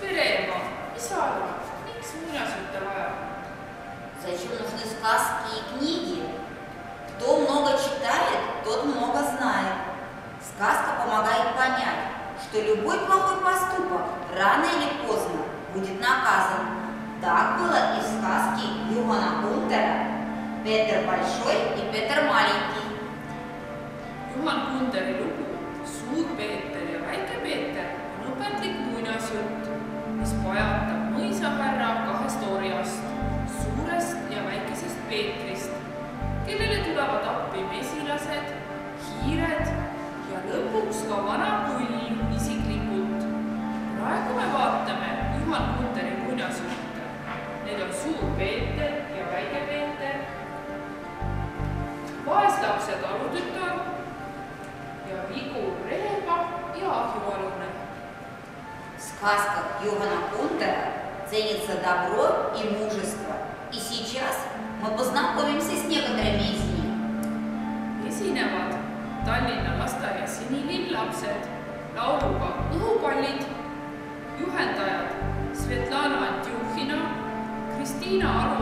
tere, Ema, mis sa arvad, miks? Зачем нужны сказки и книги? Кто много читает, тот много знает. Сказка помогает понять, что любой плохой поступок рано или поздно будет наказан. Так было и в сказке Югана Гунтера «Петр Большой и Петр Маленький». kellele tulevad appi mesilased, hiired ja lõpuks ka vana pull isiklikult. praegu me vaatame Juhan Kunderi muinasjutte. Need on Suur Peeter ja Väike Peeter, vaeslapse talutütar ja Vigur Reeba ja Ahjualune. В сказках Югана Гунтера ценится добро и мужество. sinilillapsed lauluga Õhupallid, juhendajad Svetlana Antjuhhina, Kristiina Priimägi